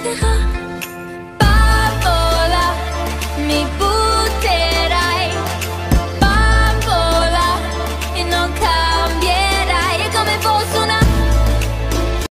还好。